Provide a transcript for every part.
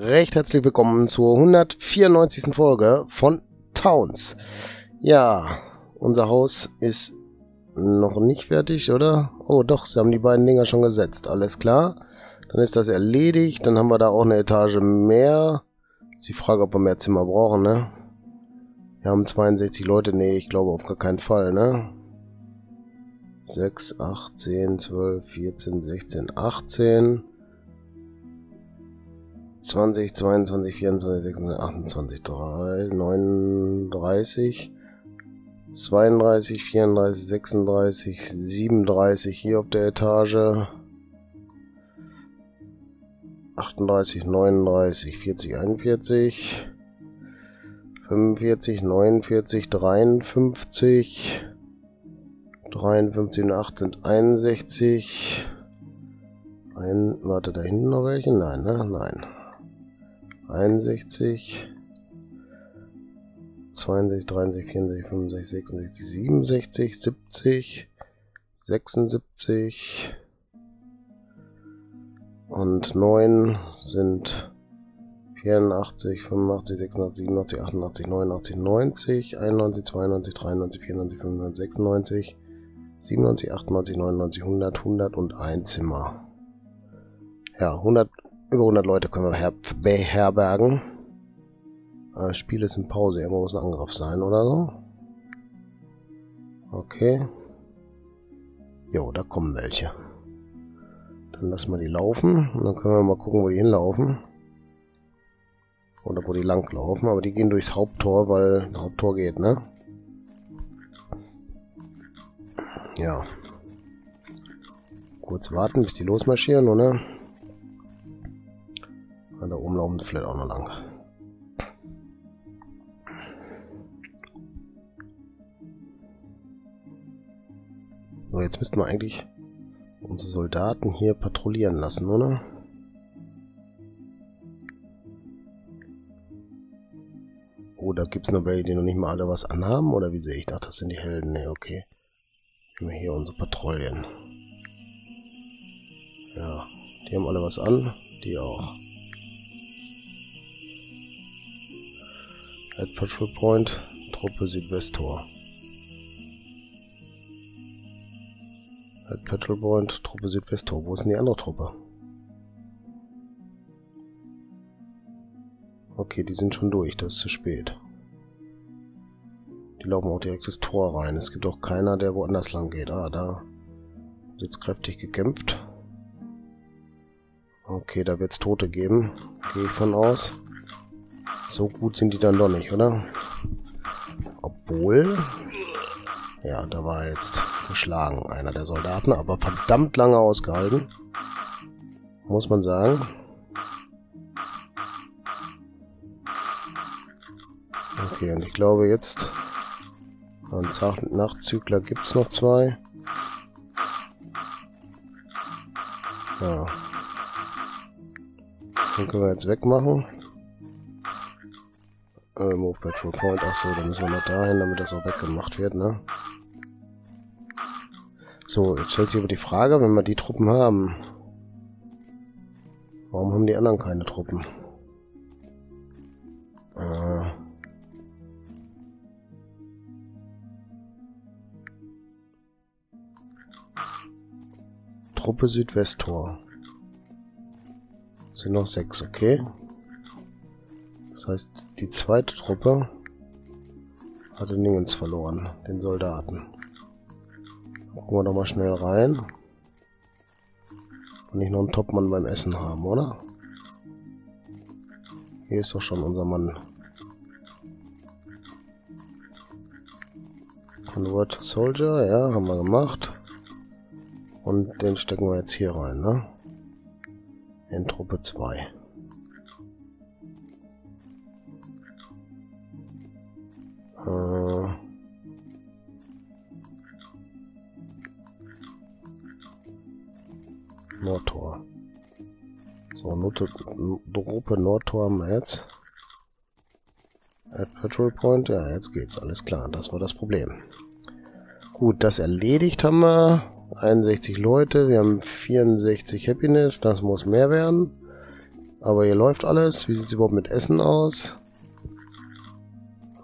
recht herzlich willkommen zur 194. Folge von Towns. Ja, unser Haus ist noch nicht fertig, oder? Oh doch, sie haben die beiden Dinger schon gesetzt, alles klar. Dann ist das erledigt, dann haben wir da auch eine Etage mehr. Ist die Frage, ob wir mehr Zimmer brauchen, ne? Wir haben 62 Leute, nee, ich glaube auf gar keinen Fall, ne? 6, 8, 10, 12, 14, 16, 18... 20, 22, 24, 26, 28, 3, 39, 32, 34, 36, 37 hier auf der Etage. 38, 39, 40, 41, 45, 49, 53, 53 und 8 sind 61. Ein, warte, da hinten noch welche? Nein, ne? Nein. 61, 62, 63, 64, 65, 66, 70, 76 und 9 sind 84, 85, 86, 87, 88, 89, 90, 91, 92, 93, 94, 95, 96, 97, 98, 99, 100, 101 Zimmer. Ja, 100 über 100 Leute können wir beherbergen. Das Spiel ist in Pause. Irgendwo muss ein Angriff sein oder so. Okay. Jo, da kommen welche. Dann lassen wir die laufen. Und dann können wir mal gucken, wo die hinlaufen. Oder wo die langlaufen. Aber die gehen durchs Haupttor, weil das Haupttor geht, ne? Ja. Kurz warten, bis die losmarschieren, oder? Da oben laufen sie vielleicht auch noch lang. So, jetzt müssten wir eigentlich unsere Soldaten hier patrouillieren lassen, oder? Oder gibt es noch welche, die noch nicht mal alle was anhaben? Oder wie sehe ich das? Das sind die Helden. Ne, okay. Nehmen wir hier unsere Patrouillen. Ja, die haben alle was an. Die auch. At Patrol Point, Truppe Südwesttor. At Patrol Point, Truppe Südwesttor. Wo ist denn die andere Truppe? Okay, die sind schon durch, das ist zu spät. Die laufen auch direkt ins Tor rein. Es gibt auch keiner, der woanders lang geht. Ah, da wird jetzt kräftig gekämpft. Okay, da wird es Tote geben. Gehe ich von aus. So gut sind die dann doch nicht, oder? Obwohl... Ja, da war jetzt geschlagen, einer der Soldaten, aber verdammt lange ausgehalten. Muss man sagen. Okay, und ich glaube jetzt... Einen Nachtzügler gibt es noch zwei. Ja. Den können wir jetzt wegmachen. Äh, Move Patrol Point. Achso, da müssen wir noch dahin, damit das auch weggemacht wird, ne? So, jetzt stellt sich aber die Frage, wenn wir die Truppen haben. Warum haben die anderen keine Truppen? Äh. Truppe Südwesttor. Sind noch sechs, okay. Das heißt, die zweite Truppe hatte Ningens verloren, den Soldaten. Gucken wir doch mal schnell rein. Und nicht noch einen Topmann beim Essen haben, oder? Hier ist doch schon unser Mann. Convert Soldier, ja, haben wir gemacht. Und den stecken wir jetzt hier rein, ne? In Truppe 2. Äh Nordtor. So, Note, Gruppe Nordtor haben wir jetzt. Add Patrol Point. Ja, jetzt geht's. Alles klar. Das war das Problem. Gut, das erledigt haben wir. 61 Leute. Wir haben 64 Happiness. Das muss mehr werden. Aber hier läuft alles. Wie sieht es überhaupt mit Essen aus?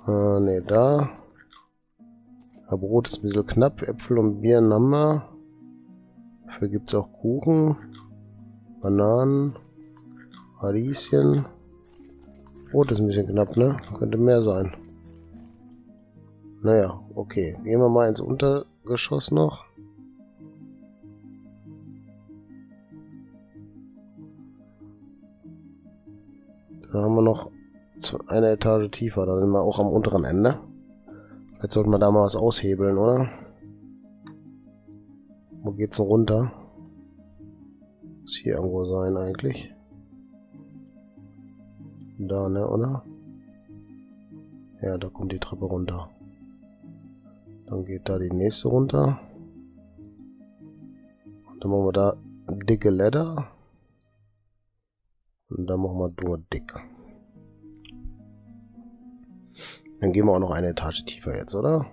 Äh, ne, da. Ja, Brot ist ein bisschen knapp. Äpfel und Bier haben. Dafür gibt es auch Kuchen. Bananen. Radieschen. Brot ist ein bisschen knapp, ne? Könnte mehr sein. Naja, okay. Gehen wir mal ins Untergeschoss noch. Eine Etage tiefer. Da sind wir auch am unteren Ende. Jetzt sollten wir da mal was aushebeln, oder? Wo geht's denn runter? Muss hier irgendwo sein eigentlich. Da, ne, oder? Ja, da kommt die Treppe runter. Dann geht da die nächste runter. Und dann machen wir da dicke Leder. Und dann machen wir nur dick. Dann gehen wir auch noch eine Etage tiefer jetzt, oder?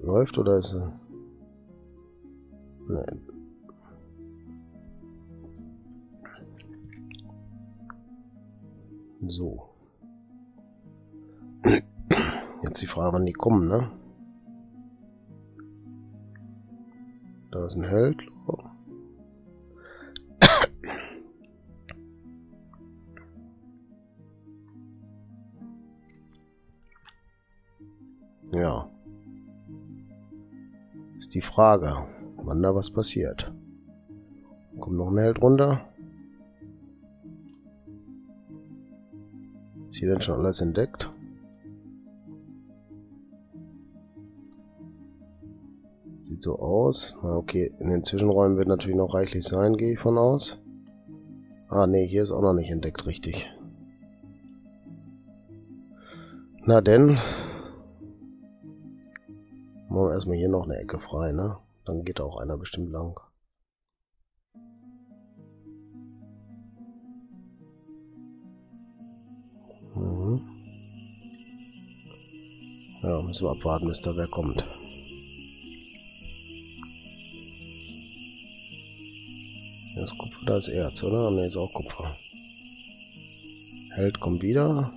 Läuft oder ist er... Nein. So. Jetzt die Frage, wann die kommen, ne? Da ist ein Held. Ja. Ist die Frage, wann da was passiert. Kommt noch ein Held runter. Ist hier denn schon alles entdeckt? Sieht so aus. Na okay, in den Zwischenräumen wird natürlich noch reichlich sein, gehe ich von aus. Ah, ne, hier ist auch noch nicht entdeckt, richtig. Na denn, erstmal hier noch eine Ecke frei, ne? Dann geht auch einer bestimmt lang. Mhm. Ja, müssen wir abwarten, bis da wer kommt. Das Kupfer, da ist Erz, oder? Ne, ist auch Kupfer. Held kommt wieder.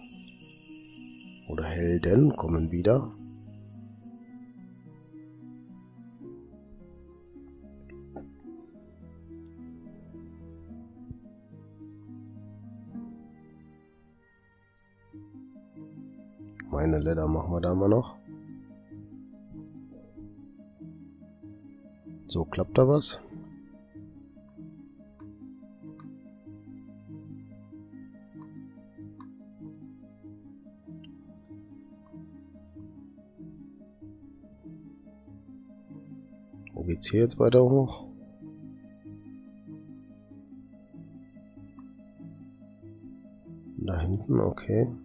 Oder Helden kommen wieder. Meine Leder machen wir da mal noch. So, klappt da was? Wo geht's hier jetzt weiter hoch? Da hinten, okay.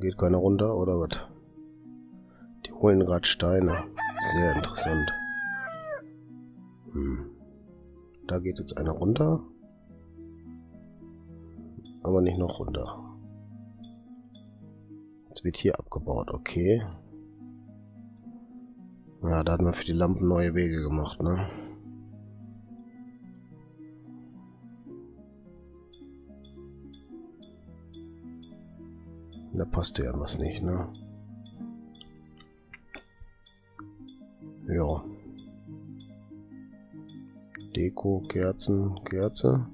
Geht keiner runter, oder was? Die holen gerade Steine. Sehr interessant. Hm. Da geht jetzt einer runter. Aber nicht noch runter. Jetzt wird hier abgebaut, okay. Ja, da hat man für die Lampen neue Wege gemacht, ne? Da passte ja was nicht, ne? Ja. Deko, Kerzen, Kerze.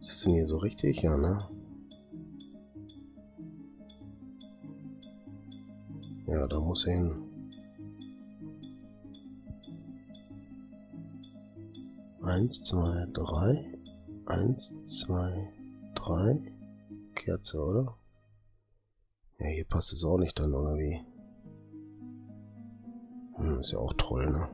Ist das denn hier so richtig? Ja, ne? Ja, da muss er hin. Eins, zwei, drei. Eins, zwei, drei. Kerze, oder? Ja, hier passt es auch nicht dann, oder wie? Hm, ist ja auch toll, ne?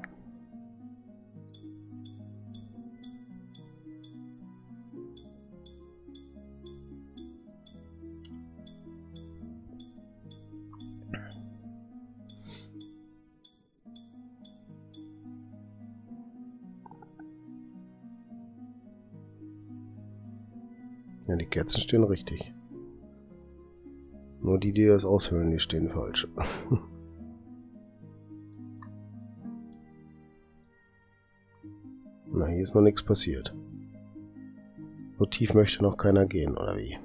Kerzen stehen richtig. Nur die, die das aushöhlen, die stehen falsch. Na, hier ist noch nichts passiert. So tief möchte noch keiner gehen, oder wie?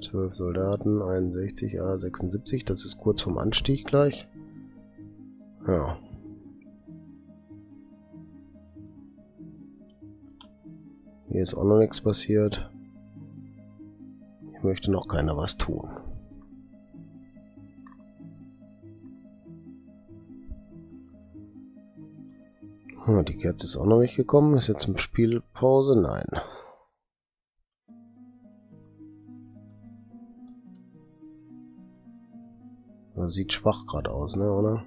12 Soldaten, 61, A, 76, das ist kurz vom Anstieg gleich. Ja. Hier ist auch noch nichts passiert. Hier möchte noch keiner was tun. Hm, die Kerze ist auch noch nicht gekommen. Ist jetzt im Spielpause? Nein. Sieht schwach gerade aus, ne, oder?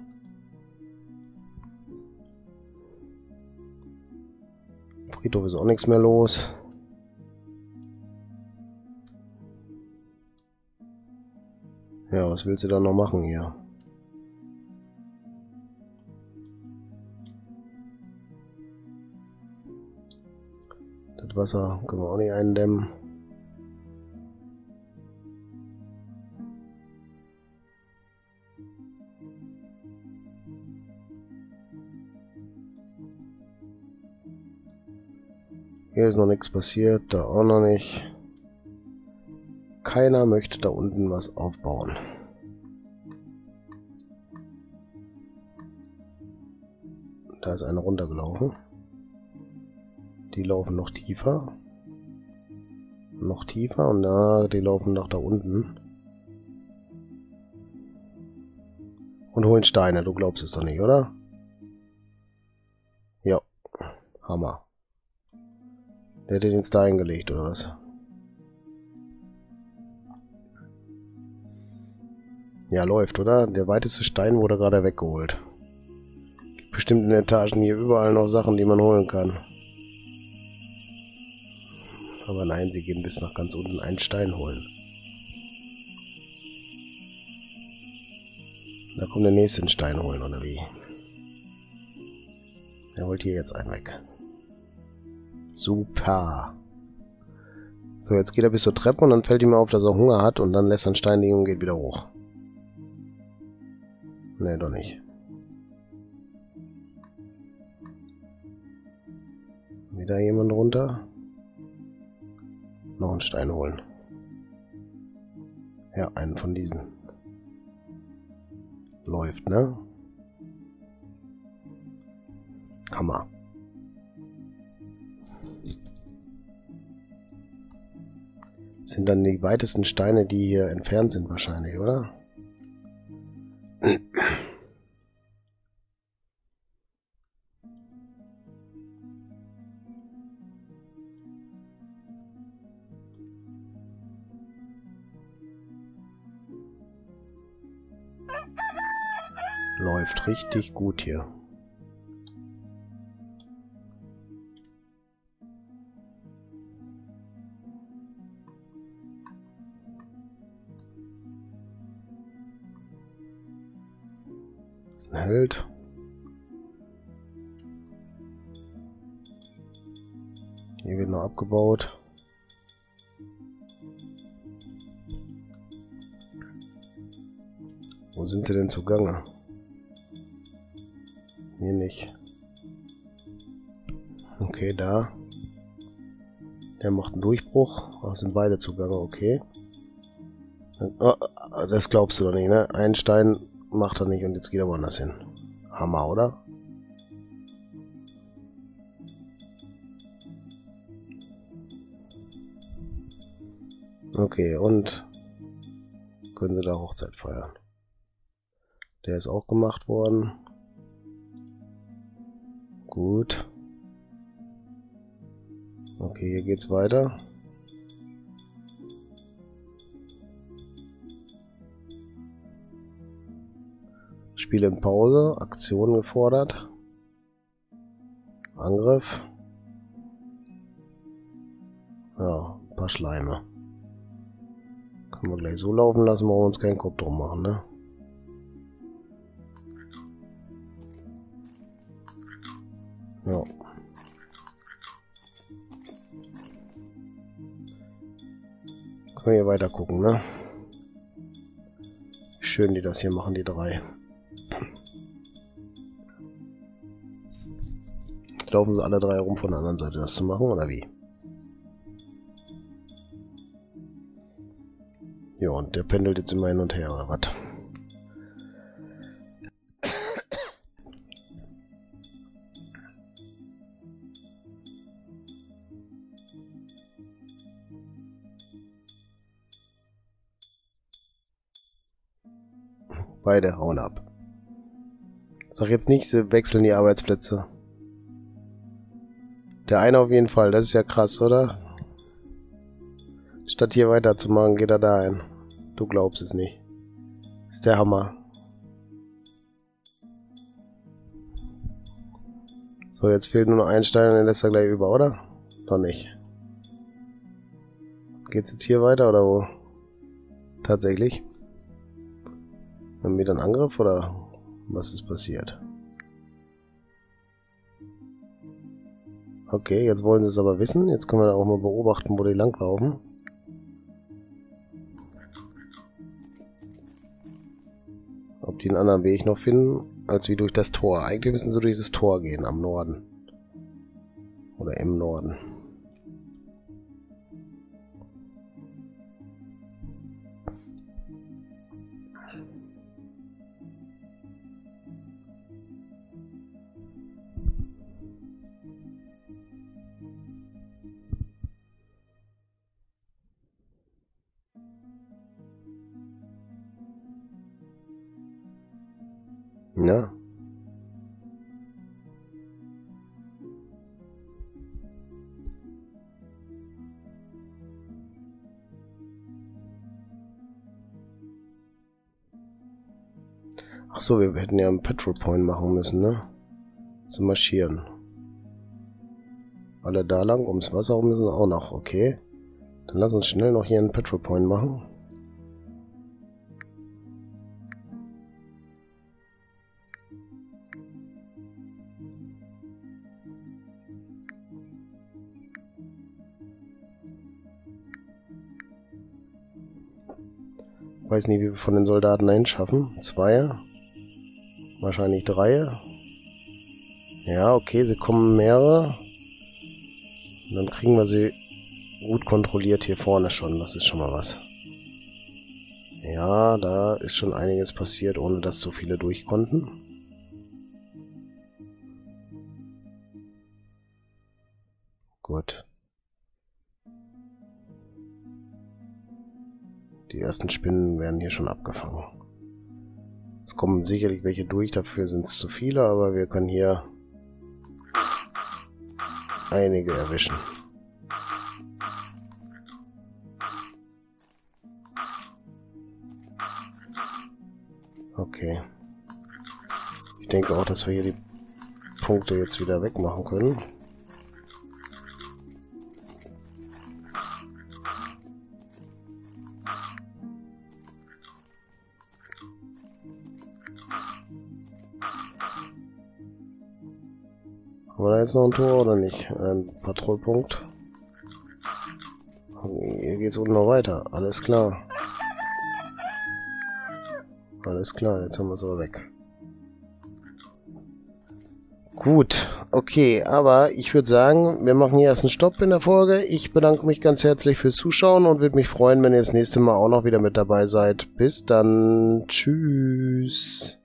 Friedhof ist auch nichts mehr los. Ja, was willst du da noch machen hier? Das Wasser können wir auch nicht eindämmen. Hier ist noch nichts passiert, da auch noch nicht. Keiner möchte da unten was aufbauen. Da ist einer runtergelaufen. Die laufen noch tiefer. Noch tiefer und da, die laufen nach da unten. Und holen Steine, du glaubst es doch nicht, oder? Ja, Hammer. Der hat den Stein gelegt, oder was? Ja, läuft, oder? Der weiteste Stein wurde gerade weggeholt. Gibt bestimmt in den Etagen hier überall noch Sachen, die man holen kann. Aber nein, sie gehen bis nach ganz unten einen Stein holen. Da kommt der nächste Stein holen, oder wie? Er wollte hier jetzt einen weg. Super. So, jetzt geht er bis zur Treppe und dann fällt ihm auf, dass er Hunger hat und dann lässt er einen Stein liegen und geht wieder hoch. Nee, doch nicht. Wieder jemand runter. Noch einen Stein holen. Ja, einen von diesen. Läuft, ne? Hammer. Sind dann die weitesten Steine, die hier entfernt sind wahrscheinlich, oder? Läuft richtig gut hier. Hier wird noch abgebaut. Wo sind sie denn zugange? Hier nicht. Okay, da. Der macht einen Durchbruch. Ach, sind beide zugange, okay. Oh, das glaubst du doch nicht, ne? Ein Stein Macht er nicht und jetzt geht er woanders hin. Hammer, oder? Okay, und können sie da Hochzeit feiern. Der ist auch gemacht worden. Gut. Okay, hier geht's weiter. Spiel in Pause. Aktion gefordert. Angriff. Ja, ein paar Schleime. Können wir gleich so laufen lassen, brauchen wir uns keinen Kopf drum machen, ne? Ja. Können wir hier weiter gucken, ne? Schön, die das hier machen, die drei. Jetzt laufen sie alle drei rum von der anderen Seite, das zu machen, oder wie? Und der pendelt jetzt immer hin und her, oder was? Beide hauen ab. Sag jetzt nicht, sie wechseln die Arbeitsplätze. Der eine auf jeden Fall, das ist ja krass, oder? Statt hier weiterzumachen, geht er da ein. Du glaubst es nicht. ist der Hammer. So, jetzt fehlt nur noch ein Stein und den lässt er gleich über, oder? Noch nicht. Geht's jetzt hier weiter oder wo? Tatsächlich. Haben wir dann Angriff oder was ist passiert? Okay, jetzt wollen sie es aber wissen. Jetzt können wir da auch mal beobachten, wo die langlaufen. Ob die einen anderen Weg noch finden, als wie durch das Tor. Eigentlich müssen sie durch das Tor gehen, am Norden. Oder im Norden. Ja. Ach so, wir hätten ja einen Petrol Point machen müssen, ne? Zu marschieren. Alle da lang, ums Wasser rum müssen auch noch, okay. Dann lass uns schnell noch hier einen Petrol Point machen. Weiß nicht, wie wir von den Soldaten dahin schaffen. Zwei. Wahrscheinlich drei. Ja, okay, sie kommen mehrere. Und dann kriegen wir sie gut kontrolliert hier vorne schon. Das ist schon mal was. Ja, da ist schon einiges passiert, ohne dass so viele durch konnten. Gut. Die ersten Spinnen werden hier schon abgefangen. Es kommen sicherlich welche durch, dafür sind es zu viele, aber wir können hier einige erwischen. Okay. Ich denke auch, dass wir hier die Punkte jetzt wieder wegmachen können. Wir da jetzt noch ein Tor oder nicht? Ein Patrouillpunkt. Hier geht's unten noch weiter. Alles klar. Alles klar, jetzt haben wir es aber weg. Gut, okay, aber ich würde sagen, wir machen hier erst einen Stopp in der Folge. Ich bedanke mich ganz herzlich fürs Zuschauen und würde mich freuen, wenn ihr das nächste Mal auch noch wieder mit dabei seid. Bis dann. Tschüss.